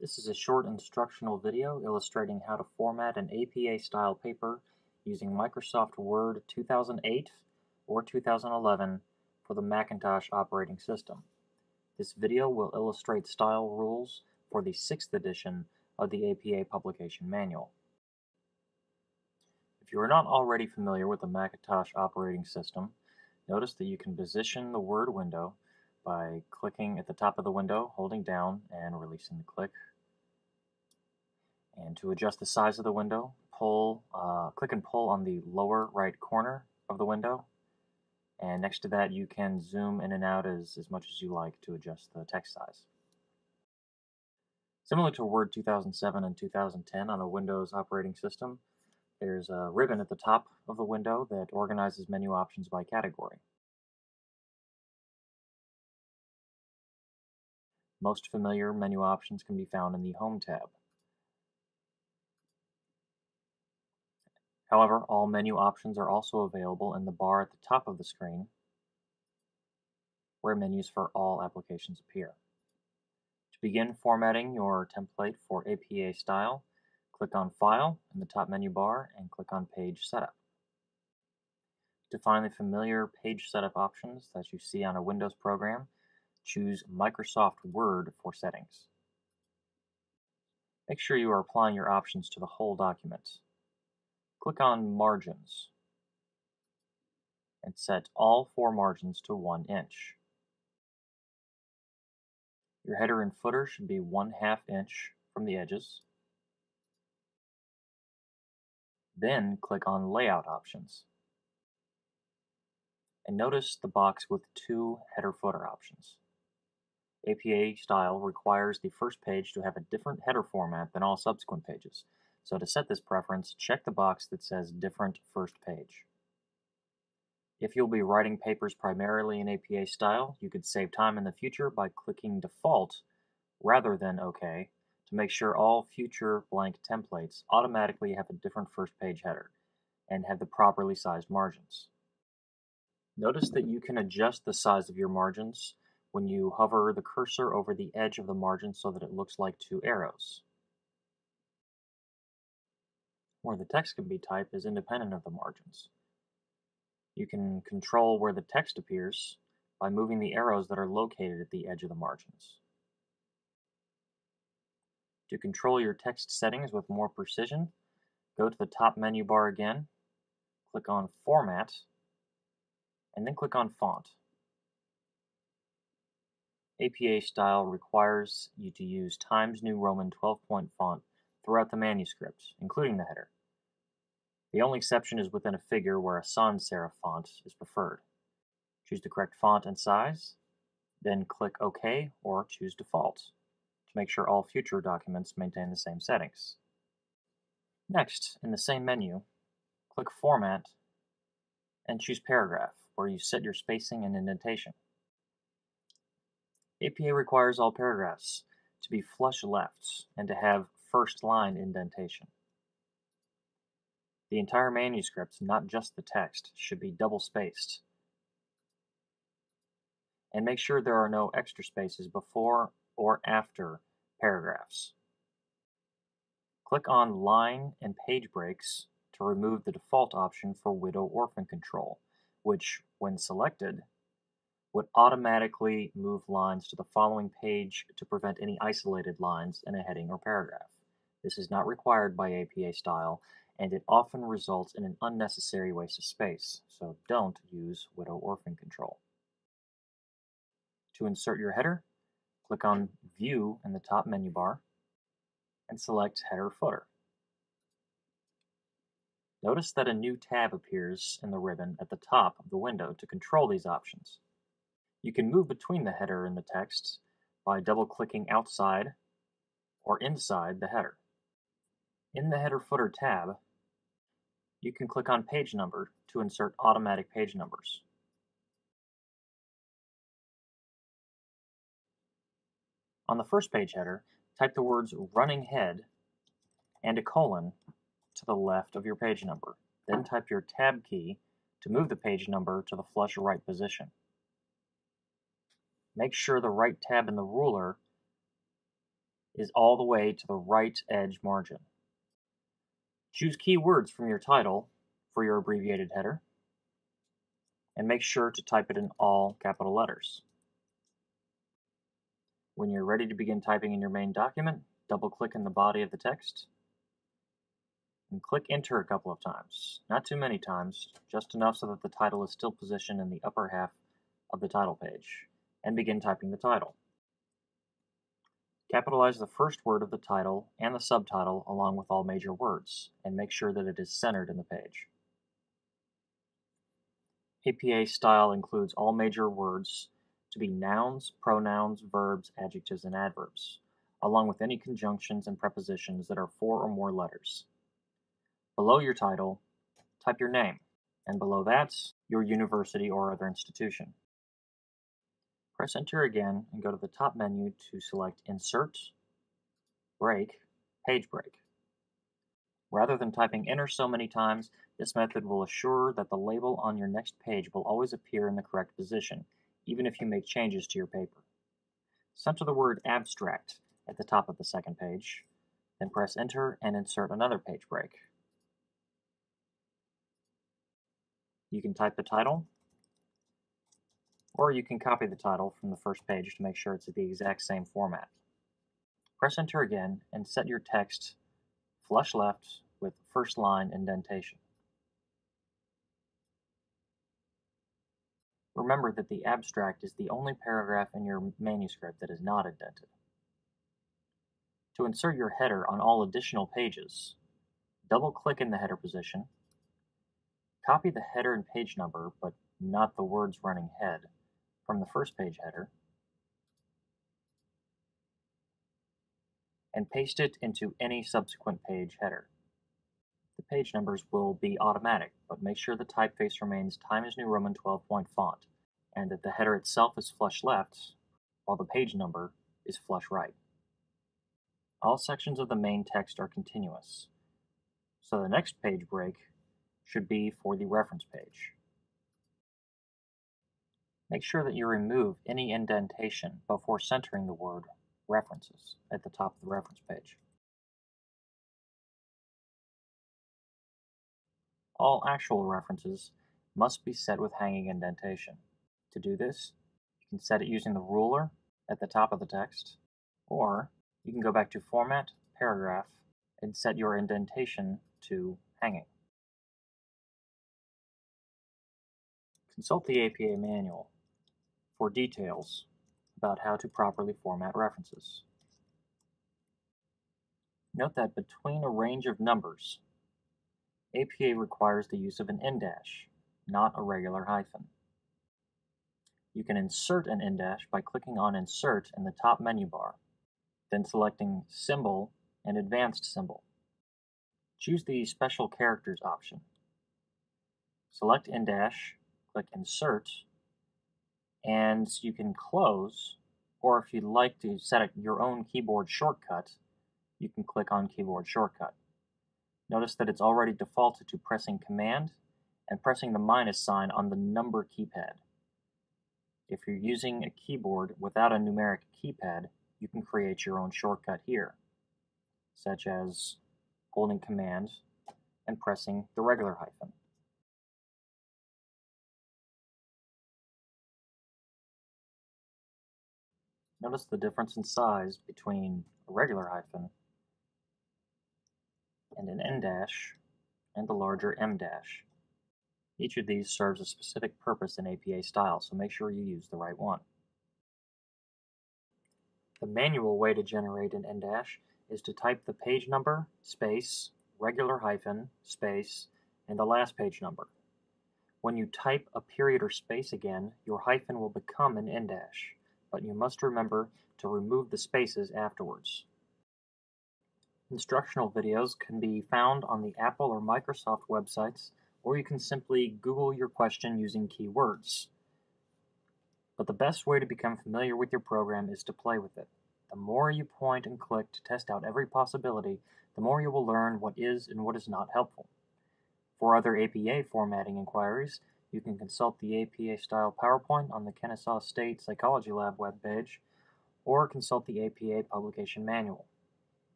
This is a short instructional video illustrating how to format an APA-style paper using Microsoft Word 2008 or 2011 for the Macintosh operating system. This video will illustrate style rules for the 6th edition of the APA Publication Manual. If you are not already familiar with the Macintosh operating system, notice that you can position the Word window by clicking at the top of the window, holding down and releasing the click. And to adjust the size of the window, pull, uh, click and pull on the lower right corner of the window. And next to that, you can zoom in and out as, as much as you like to adjust the text size. Similar to Word 2007 and 2010 on a Windows operating system, there's a ribbon at the top of the window that organizes menu options by category. Most familiar menu options can be found in the Home tab. However, all menu options are also available in the bar at the top of the screen, where menus for all applications appear. To begin formatting your template for APA style, click on File in the top menu bar and click on Page Setup. To find the familiar page setup options that you see on a Windows program, choose Microsoft Word for settings. Make sure you are applying your options to the whole document. Click on Margins and set all four margins to 1 inch. Your header and footer should be 1 half inch from the edges. Then click on Layout options. And notice the box with two header footer options. APA style requires the first page to have a different header format than all subsequent pages. So to set this preference, check the box that says Different First Page. If you'll be writing papers primarily in APA style, you could save time in the future by clicking Default rather than OK to make sure all future blank templates automatically have a different first page header and have the properly sized margins. Notice that you can adjust the size of your margins when you hover the cursor over the edge of the margin so that it looks like two arrows. Where the text can be typed is independent of the margins. You can control where the text appears by moving the arrows that are located at the edge of the margins. To control your text settings with more precision, go to the top menu bar again, click on Format, and then click on Font. APA style requires you to use Times New Roman 12-point font throughout the manuscript, including the header. The only exception is within a figure where a sans serif font is preferred. Choose the correct font and size, then click OK or choose Default to make sure all future documents maintain the same settings. Next, in the same menu, click Format and choose Paragraph, where you set your spacing and indentation. APA requires all paragraphs to be flush left and to have first line indentation. The entire manuscript, not just the text, should be double spaced. And make sure there are no extra spaces before or after paragraphs. Click on Line and Page Breaks to remove the default option for widow-orphan control, which, when selected, would automatically move lines to the following page to prevent any isolated lines in a heading or paragraph. This is not required by APA style, and it often results in an unnecessary waste of space, so don't use widow-orphan control. To insert your header, click on View in the top menu bar, and select Header Footer. Notice that a new tab appears in the ribbon at the top of the window to control these options. You can move between the header and the text by double-clicking outside or inside the header. In the Header Footer tab, you can click on Page Number to insert automatic page numbers. On the first page header, type the words running head and a colon to the left of your page number. Then type your tab key to move the page number to the flush right position. Make sure the right tab in the ruler is all the way to the right edge margin. Choose keywords from your title for your abbreviated header, and make sure to type it in all capital letters. When you're ready to begin typing in your main document, double-click in the body of the text, and click Enter a couple of times. Not too many times, just enough so that the title is still positioned in the upper half of the title page, and begin typing the title. Capitalize the first word of the title and the subtitle along with all major words, and make sure that it is centered in the page. APA style includes all major words to be nouns, pronouns, verbs, adjectives, and adverbs, along with any conjunctions and prepositions that are four or more letters. Below your title, type your name, and below that, your university or other institution. Press enter again and go to the top menu to select Insert, Break, Page Break. Rather than typing enter so many times, this method will assure that the label on your next page will always appear in the correct position, even if you make changes to your paper. Center the word abstract at the top of the second page, then press enter and insert another page break. You can type the title or you can copy the title from the first page to make sure it's the exact same format. Press enter again and set your text flush left with first line indentation. Remember that the abstract is the only paragraph in your manuscript that is not indented. To insert your header on all additional pages, double-click in the header position, copy the header and page number, but not the words running head, from the first page header and paste it into any subsequent page header. The page numbers will be automatic, but make sure the typeface remains Times New Roman 12 point font and that the header itself is flush left while the page number is flush right. All sections of the main text are continuous, so the next page break should be for the reference page. Make sure that you remove any indentation before centering the word references at the top of the reference page. All actual references must be set with hanging indentation. To do this, you can set it using the ruler at the top of the text, or you can go back to Format, Paragraph, and set your indentation to hanging. Consult the APA manual for details about how to properly format references. Note that between a range of numbers, APA requires the use of an en-dash, not a regular hyphen. You can insert an en-dash by clicking on Insert in the top menu bar, then selecting Symbol and Advanced Symbol. Choose the Special Characters option. Select en-dash, click Insert, and you can close, or if you'd like to set your own keyboard shortcut, you can click on Keyboard Shortcut. Notice that it's already defaulted to pressing Command and pressing the minus sign on the number keypad. If you're using a keyboard without a numeric keypad, you can create your own shortcut here, such as holding Command and pressing the regular hyphen. Notice the difference in size between a regular hyphen and an en dash and the larger em dash. Each of these serves a specific purpose in APA style, so make sure you use the right one. The manual way to generate an en dash is to type the page number, space, regular hyphen, space, and the last page number. When you type a period or space again, your hyphen will become an en dash but you must remember to remove the spaces afterwards. Instructional videos can be found on the Apple or Microsoft websites, or you can simply Google your question using keywords. But the best way to become familiar with your program is to play with it. The more you point and click to test out every possibility, the more you will learn what is and what is not helpful. For other APA formatting inquiries, you can consult the APA-style PowerPoint on the Kennesaw State Psychology Lab webpage, or consult the APA Publication Manual.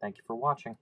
Thank you for watching.